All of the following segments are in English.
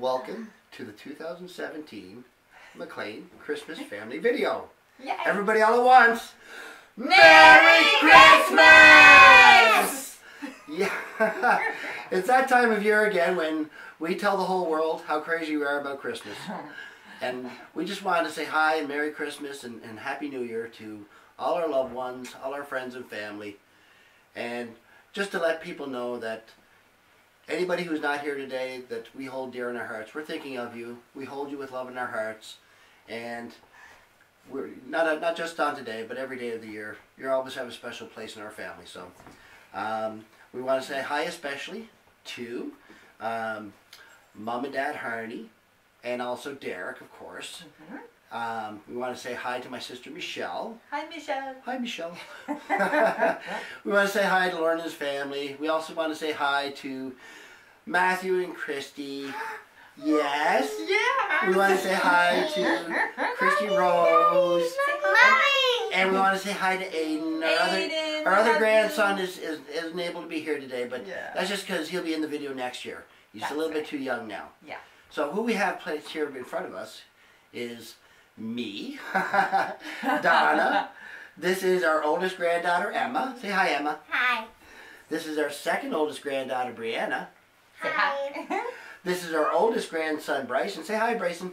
Welcome to the 2017 MacLean Christmas Family Video. Yay. Everybody all at once. Merry Christmas! Yeah, it's that time of year again when we tell the whole world how crazy we are about Christmas. And we just wanted to say hi and Merry Christmas and, and Happy New Year to all our loved ones, all our friends and family. And just to let people know that anybody who's not here today that we hold dear in our hearts, we're thinking of you. We hold you with love in our hearts. And we're not, not just on today, but every day of the year. You always have a special place in our family. So um, we want to say hi especially to um, Mom and Dad Harney and also Derek, of course. Um, we want to say hi to my sister Michelle. Hi, Michelle. Hi, Michelle. we want to say hi to Lauren and his family. We also want to say hi to Matthew and Christy. Yes. Yeah. We want to say hi to Christy Rose. Mommy. And we want to say hi to Aiden. Our other, Aiden, our other grandson is, is, isn't able to be here today, but Yeah. that's just because he'll be in the video next year. He's That's a little bit too young now. Yeah. So who we have placed here in front of us is me, Donna. This is our oldest granddaughter, Emma. Say hi, Emma. Hi. This is our second oldest granddaughter, Brianna. Say hi. This is our oldest grandson, Bryson. Say hi, Bryson.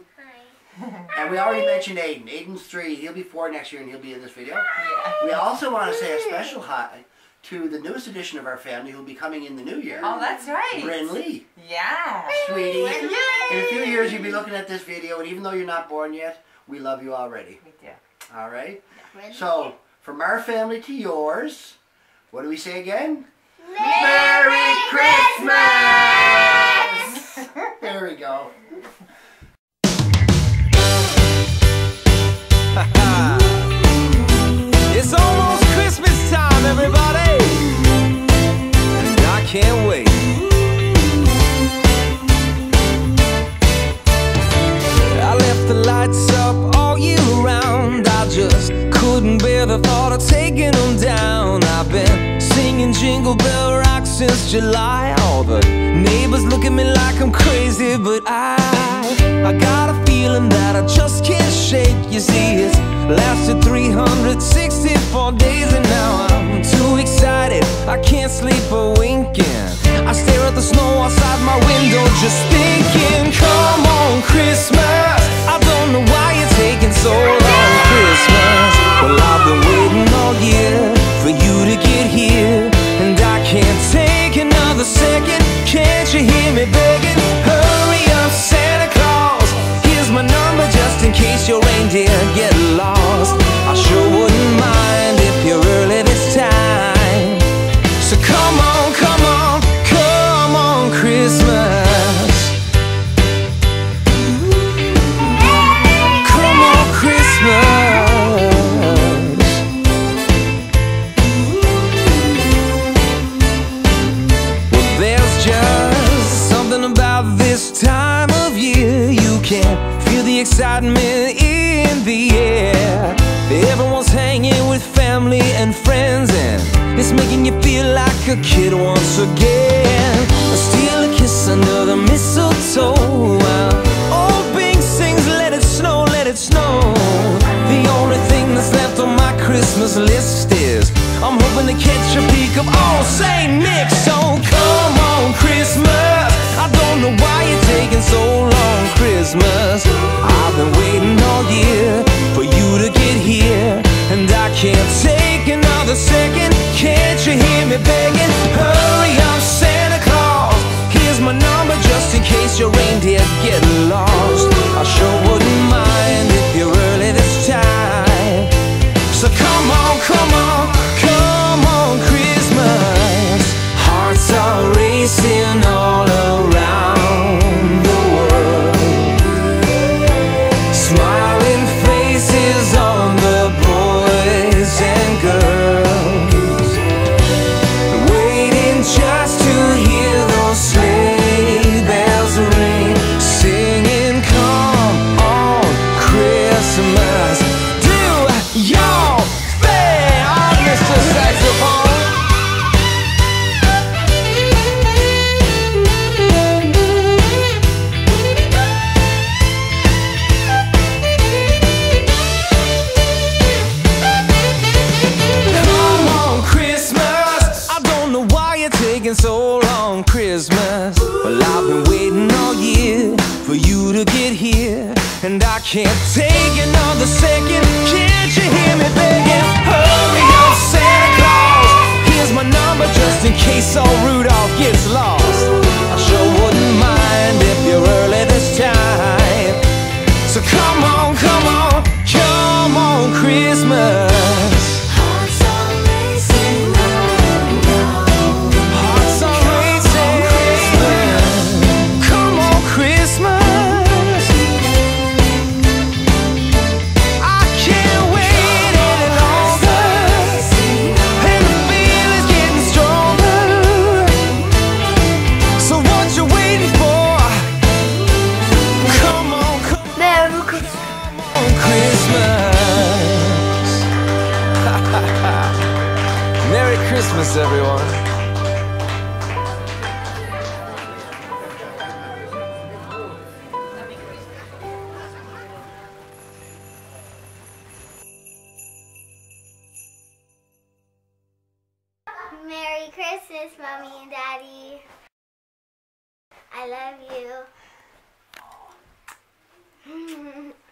Hi. And we already mentioned Aiden. Aiden's three. He'll be four next year, and he'll be in this video. yeah. We also want to say a special hi to the newest addition of our family who'll be coming in the new year. Oh, that's right. Bryn Lee. Yeah. Sweetie, Yay. in a few years you'll be looking at this video, and even though you're not born yet, we love you already. Me too. All right? Really? So, from our family to yours, what do we say again? Merry Christmas! There we go. Jingle Bell Rock since July. All the neighbors look at me like I'm crazy, but I, I got a feeling that I just can't shake. You see, it's lasted 364 just something about this time of year. You can feel the excitement in the air. Everyone's hanging with family and friends, and it's making you feel like a kid once again. Steal a kiss under the mistletoe. While old Bing sings, Let it snow, let it snow. The only thing that's left on my Christmas list is I'm hoping to catch a peek of old Saint Nick. So come on, Christmas. I don't know why you're taking so long, Christmas. I've been waiting all year for you to can't take another second. Merry Christmas, Mommy and Daddy. I love you.